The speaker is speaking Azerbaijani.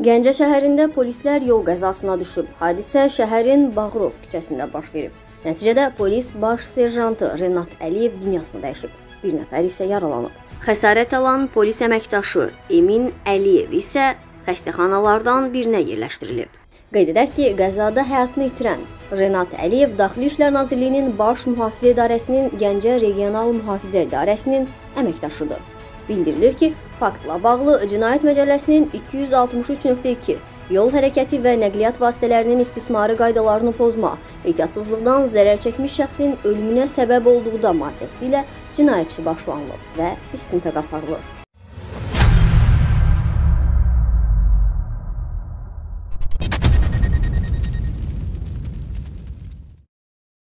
Gəncə şəhərində polislər yol qəzasına düşüb. Hadisə şəhərin Bağırov küçəsində baş verib. Nəticədə polis baş serjantı Renat Əliyev dünyasını dəyişib. Bir nəfər isə yaralanıb. Xəsarət alan polis əməkdaşı Emin Əliyev isə xəstəxanalardan birinə yerləşdirilib. Qeyd edək ki, qəzada həyatını itirən Renat Əliyev Daxili İşlər Nazirliyinin Baş Mühafizə İdarəsinin Gəncə Regional Mühafizə İdarəsinin əməkdaşıdır. Bildirilir ki, faktla bağlı Cinayət Məcəlləsinin 263.2 yol hərəkəti və nəqliyyat vasitələrinin istismarı qaydalarını pozma, ehtiyatsızlıqdan zərər çəkmiş şəxsin ölümünə səbəb olduqda maddəsi ilə cinayət işi başlanılıb və istintaq aparılır.